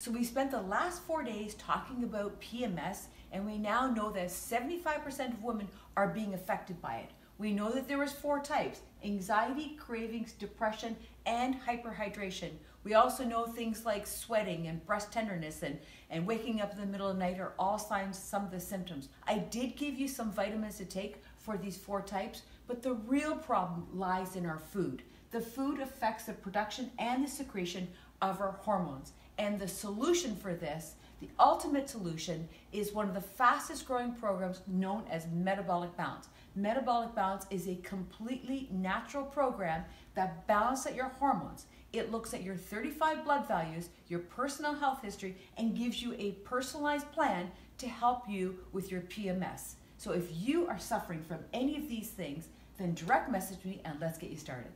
So we spent the last four days talking about PMS, and we now know that 75% of women are being affected by it. We know that there was four types, anxiety, cravings, depression, and hyperhydration. We also know things like sweating and breast tenderness and, and waking up in the middle of the night are all signs, some of the symptoms. I did give you some vitamins to take for these four types, but the real problem lies in our food. The food affects the production and the secretion of our hormones. And the solution for this, the ultimate solution, is one of the fastest growing programs known as Metabolic Balance. Metabolic Balance is a completely natural program that balances your hormones. It looks at your 35 blood values, your personal health history, and gives you a personalized plan to help you with your PMS. So if you are suffering from any of these things, then direct message me and let's get you started.